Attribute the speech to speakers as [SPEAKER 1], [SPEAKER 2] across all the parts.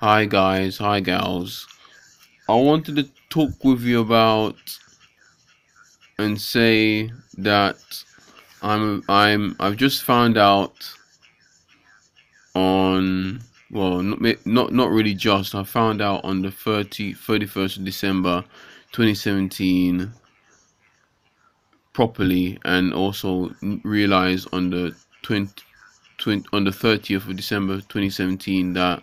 [SPEAKER 1] Hi guys, hi gals. I wanted to talk with you about and say that I'm I'm I've just found out on well not not not really just I found out on the 30 31st of December 2017 properly and also realized on the 20, 20 on the 30th of December 2017 that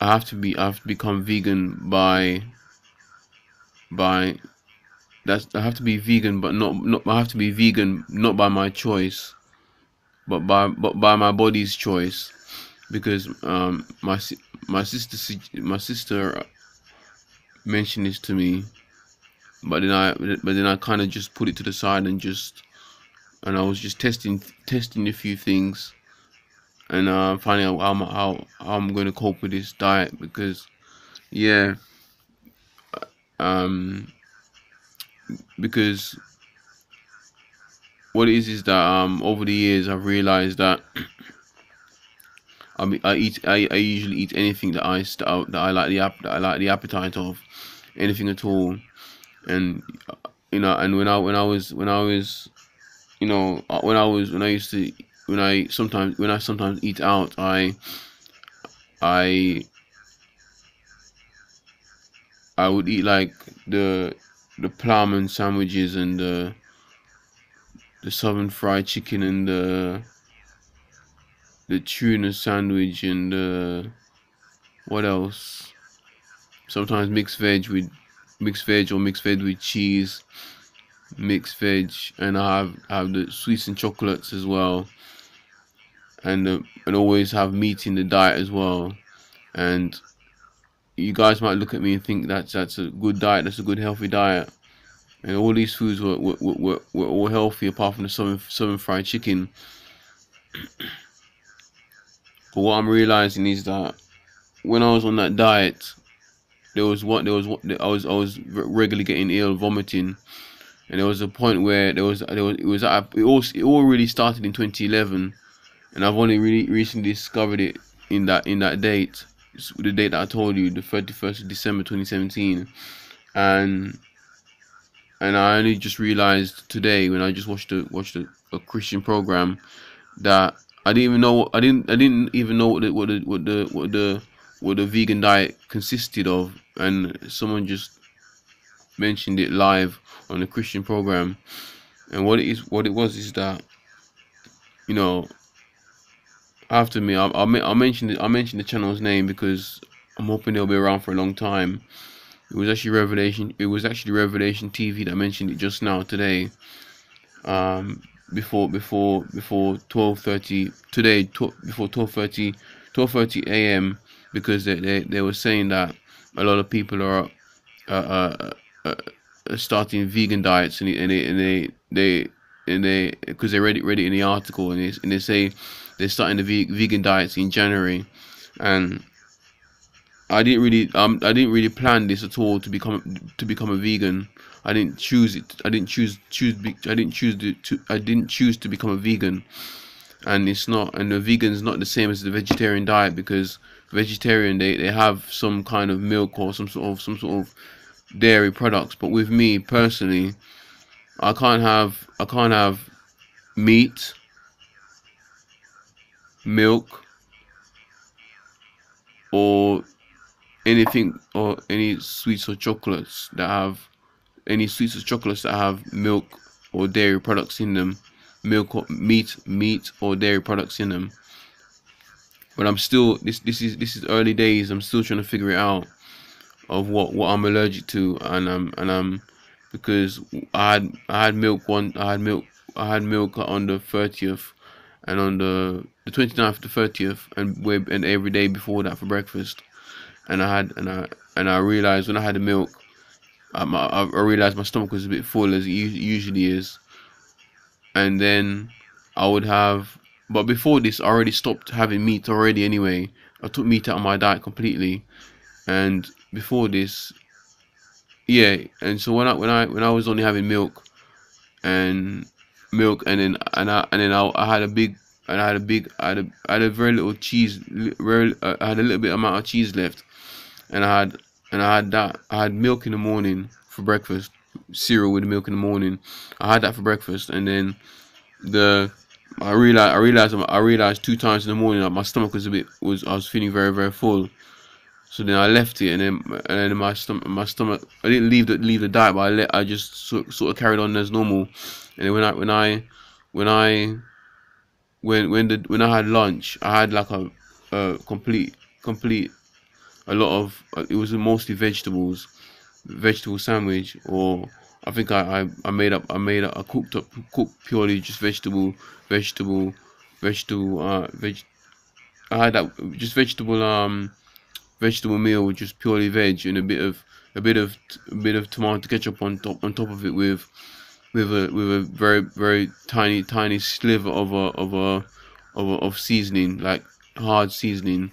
[SPEAKER 1] I have to be I have to become vegan by by that's I have to be vegan but not not I have to be vegan not by my choice but by but by my body's choice. Because um my my sister my sister mentioned this to me but then I but then I kind of just put it to the side and just and I was just testing testing a few things and uh, finding out how, how, how I'm going to cope with this diet because, yeah, um, because what it is is that um over the years I've realized that I mean I eat I, I usually eat anything that I I, that I like the app that I like the appetite of. Anything at all. And you know and when I when I was when I was you know when I was when I used to when I sometimes when I sometimes eat out, I I I would eat like the the ploughman's sandwiches and the the southern fried chicken and the the tuna sandwich and the what else? Sometimes mixed veg with mixed veg or mixed veg with cheese, mixed veg, and I have I have the sweets and chocolates as well and uh, and always have meat in the diet as well. And you guys might look at me and think that's that's a good diet, that's a good healthy diet. And all these foods were were, were, were all healthy apart from the southern, southern fried chicken. but what I'm realizing is that when I was on that diet, there was what there was what I was I was regularly getting ill, vomiting, and there was a point where there was there was it was it all it all really started in 2011 and I've only really recently discovered it in that in that date, the date that I told you, the 31st of December 2017, and and I only just realized today when I just watched a watched a, a Christian program that I didn't even know I didn't I didn't even know what the what the what the what the what the vegan diet consisted of, and someone just mentioned it live on a Christian program, and what it is what it was is that you know after me, I'll, I'll, I'll mention I'll mention the channel's name because I'm hoping they'll be around for a long time. It was actually Revelation. It was actually Revelation TV that mentioned it just now today. Um, before before before 12:30 today before 12:30 12:30 a.m. because they, they they were saying that a lot of people are uh, uh, uh, uh starting vegan diets and, and they and they they and they because they read it read it in the article and they, and they say they're starting the vegan diets in January, and I didn't really um I didn't really plan this at all to become to become a vegan. I didn't choose it. I didn't choose choose I didn't choose to, to I didn't choose to become a vegan, and it's not and the vegan is not the same as the vegetarian diet because vegetarian they they have some kind of milk or some sort of some sort of dairy products. But with me personally, I can't have I can't have meat milk or anything or any sweets or chocolates that have any sweets or chocolates that have milk or dairy products in them. Milk or meat meat or dairy products in them. But i'm still this this is this is early days. I'm still trying to figure it out of what what i'm allergic to. And um and um because i had i had milk one i had milk i had milk on the 30th and on the the 29th, the 30th, and and every day before that for breakfast. And I had and I and I realized when I had the milk, um, I, I realized my stomach was a bit full as it usually is. And then I would have, but before this, I already stopped having meat already. Anyway, I took meat out of my diet completely, and before this, yeah. And so when I when I when I was only having milk, and milk, and then and I and then I, I had a big and I had a big, I had a, I had a very little cheese, very, uh, I had a little bit amount of cheese left, and I had, and I had that, I had milk in the morning for breakfast, cereal with milk in the morning. I had that for breakfast, and then the, I realized, I realized, I realized two times in the morning that my stomach was a bit, was, I was feeling very, very full. So then I left it, and then and then my stomach, my stomach, I didn't leave the leave the diet, but I let, I just sort, sort of carried on as normal. And then when I when I when I when when the when I had lunch, I had like a, a complete complete a lot of it was mostly vegetables, vegetable sandwich, or I think I I, I made up I made up I cooked up cooked purely just vegetable vegetable vegetable uh veg. I had that just vegetable um vegetable meal with just purely veg and a bit of a bit of a bit of tomato ketchup on top on top of it with with a with a very very tiny tiny sliver of a of a of a, of seasoning like hard seasoning.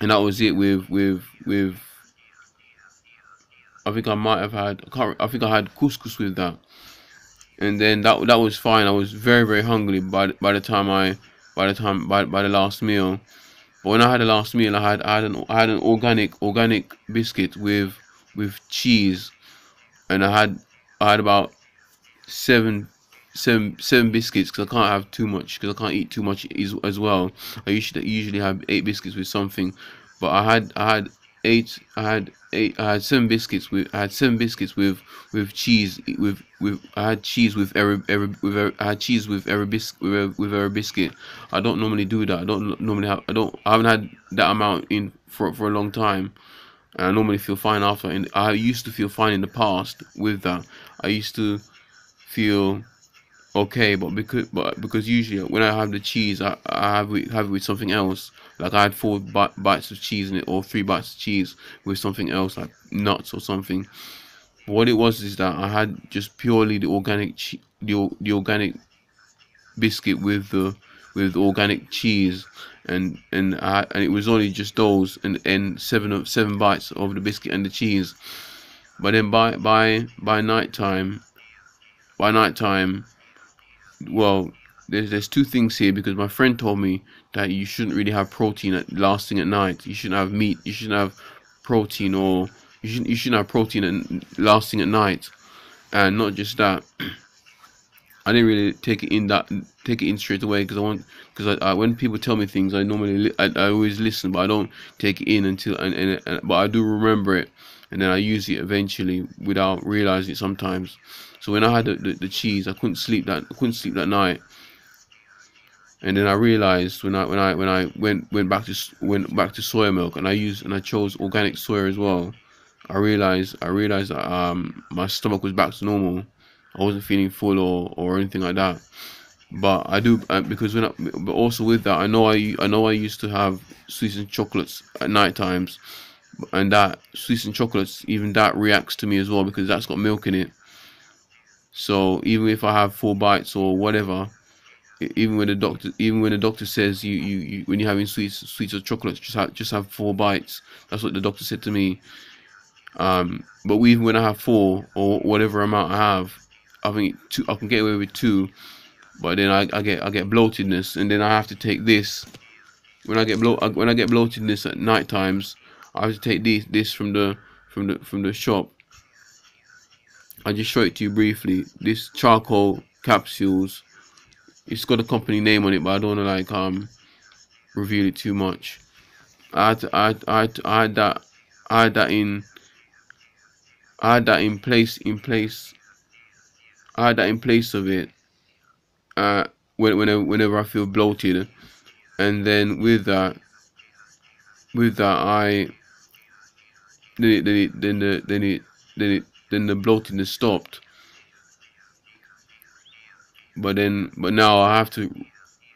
[SPEAKER 1] And that was it with with with I think I might have had I can't I think I had couscous with that. And then that that was fine. I was very very hungry by by the time I by the time by, by the last meal but when I had the last meal, I had I had an I had an organic organic biscuit with with cheese, and I had I had about seven seven seven biscuits because I can't have too much because I can't eat too much as, as well. I usually usually have eight biscuits with something, but I had I had eight I had eight I had seven biscuits with I had seven biscuits with with cheese with with I had cheese with every every with every, I had cheese with biscuit with every, with every biscuit. I don't normally do that. I don't normally have I don't I haven't had that amount in for for a long time. And I normally feel fine after and I used to feel fine in the past with that. I used to feel okay, but because but because usually when I have the cheese, I, I have it, have it with something else. Like I had four bites of cheese in it, or three bites of cheese with something else, like nuts or something. But what it was is that I had just purely the organic the the organic biscuit with the with organic cheese, and and I, and it was only just those and and seven of seven bites of the biscuit and the cheese. But then by by by night time, by night time well, there's there's two things here because my friend told me that you shouldn't really have protein at lasting at night. You shouldn't have meat. You shouldn't have protein or you shouldn't you shouldn't have protein at, lasting at night. And not just that, I didn't really take it in that take it in straight away because I want because I, I, when people tell me things I normally I, I always listen but I don't take it in until and, and, and but I do remember it and then I use it eventually without realizing it sometimes. So when I had the, the, the cheese, I couldn't sleep that couldn't sleep that night. And then I realized when I when I when I went went back to went back to soya milk and I used and I chose organic soy as well. I realized I realized that um my stomach was back to normal. I wasn't feeling full or or anything like that. But I do uh, because when I, but also with that I know I I know I used to have sweets and chocolates at night times, and that sweets and chocolates even that reacts to me as well because that's got milk in it. So even if I have four bites or whatever, even when the doctor even when the doctor says you, you, you when you're having sweets sweets or chocolates just have just have four bites. That's what the doctor said to me. Um, but even when I have four or whatever amount I have, I think two I can get away with two. But then I, I get I get bloatedness and then I have to take this. When I get bloat when I get bloatedness at night times, I have to take this this from the from the from the shop I'll just show it to you briefly. This charcoal capsules, it's got a company name on it, but I don't want to like um reveal it too much. I had, to, I, had, I, had, I had that I had that in I had that in place in place I had that in place of it uh when, whenever whenever I feel bloated and then with that with that I then it then it then the then it then it then the bloating is stopped. But then, but now I have to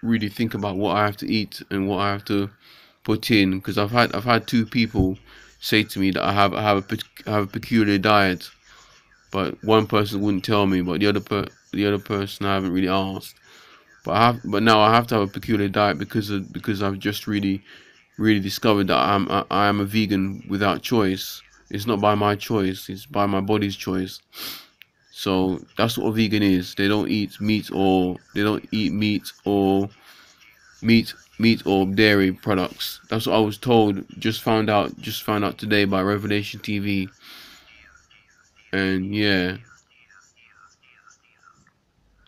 [SPEAKER 1] really think about what I have to eat and what I have to put in because I've had I've had two people say to me that I have I have a have a peculiar diet, but one person wouldn't tell me, but the other per the other person I haven't really asked. But I have but now I have to have a peculiar diet because of because I've just really really discovered that I'm I, I am a vegan without choice it's not by my choice, it's by my body's choice. So that's what a vegan is. They don't eat meat or they don't eat meat or meat meat or dairy products. That's what I was told. Just found out just found out today by Revelation TV. And yeah.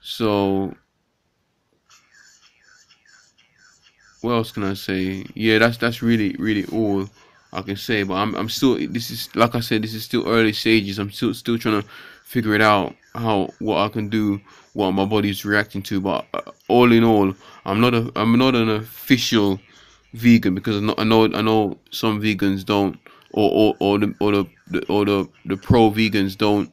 [SPEAKER 1] So what else can I say? Yeah, that's that's really really all I can say. But I'm I'm still this is like I said, this is still early stages. I'm still still trying to figure it out how what I can do, what my body's reacting to. But uh, all in all, I'm not a I'm not an official vegan because I know I know, I know some vegans don't or or, or the or the, the or the, the pro vegans don't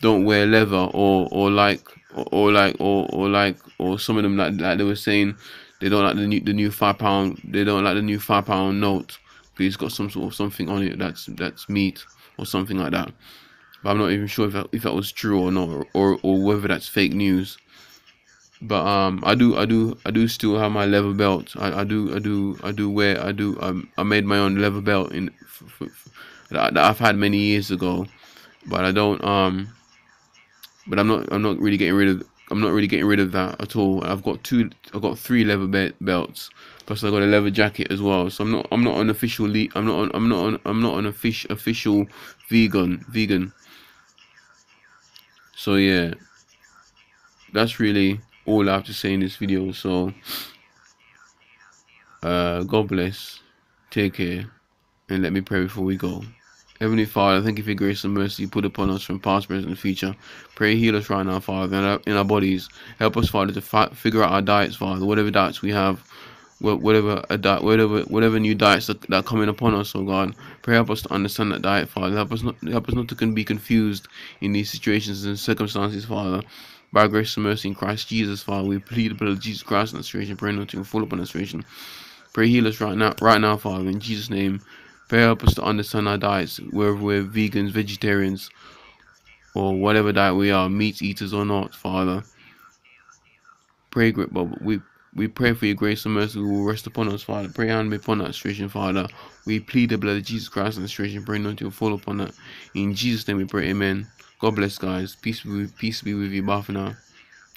[SPEAKER 1] don't wear leather or or like or, or like or, or like or some of them like like they were saying they don't like the new the new five pound they don't like the new five pound note because it's got some sort of something on it that's that's meat or something like that. But I'm not even sure if that, if that was true or not or, or whether that's fake news. But um, I do I do I do still have my leather belt. I, I do I do I do wear I do um, I made my own leather belt in that I've had many years ago, but I don't um. But I'm not I'm not really getting rid of I'm not really getting rid of that at all. I've got two, I've got three leather be belts, plus I got a leather jacket as well. So I'm not, I'm not an official, I'm not, an, I'm not, an, I'm not an official, official vegan, vegan. So yeah, that's really all I have to say in this video. So, uh, God bless, take care, and let me pray before we go. Heavenly Father, thank you for your grace and mercy you put upon us from past, present, and future. Pray heal us right now, Father, in our, in our bodies. Help us, Father, to fi figure out our diets, Father, whatever diets we have, whatever a diet, whatever whatever new diets that, that are coming upon us, oh God. Pray help us to understand that diet, Father. Help us not help us not to be confused in these situations and circumstances, Father. By grace and mercy in Christ Jesus, Father, we plead the blood of Jesus Christ in the situation, pray not to fall upon the situation. Pray heal us right now, right now, Father, in Jesus' name. Pray help us to understand our diets, whether we're vegans, vegetarians, or whatever diet we are, meat eaters or not, Father. Pray, but we we pray for your grace and mercy will rest upon us, Father. Pray and be upon that situation, Father. We plead the blood of Jesus Christ in the situation, pray not to fall upon that. In Jesus' name we pray, Amen. God bless, guys. Peace be, peace be with you. Bye for now.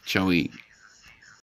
[SPEAKER 1] Ciao.